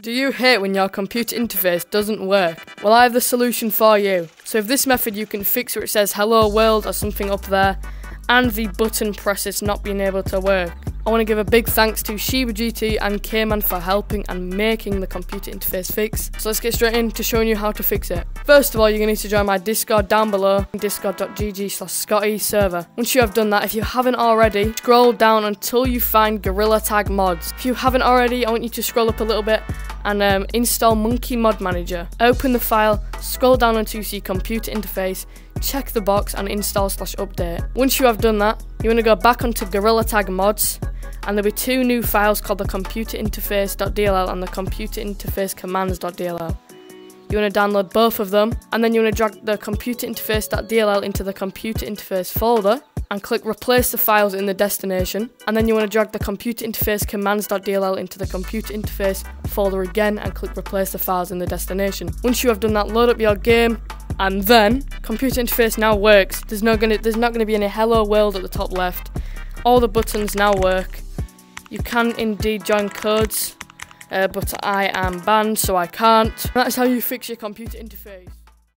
Do you hate when your computer interface doesn't work? Well, I have the solution for you. So, if this method, you can fix where it says hello world or something up there, and the button presses not being able to work. I want to give a big thanks to Shiba GT and Cayman for helping and making the computer interface fix. So let's get straight into showing you how to fix it. First of all, you're going to need to join my Discord down below, discord.gg slash Scotty server. Once you have done that, if you haven't already, scroll down until you find Gorilla Tag mods. If you haven't already, I want you to scroll up a little bit and um, install Monkey Mod Manager. Open the file, scroll down until you see computer interface, check the box and install slash update. Once you have done that, you want to go back onto Gorilla Tag mods and there'll be two new files called the computer interface.dll and the computer interface commands.dll. You want to download both of them and then you want to drag the computer interface.dll into the computer interface folder and click replace the files in the destination and then you want to drag the computer interface commands.dll into the computer interface folder again and click replace the files in the destination. Once you have done that load up your game and then computer interface now works. There's no gonna there's not gonna be any hello world at the top left. All the buttons now work you can indeed join codes, uh, but I am banned, so I can't. That's how you fix your computer interface.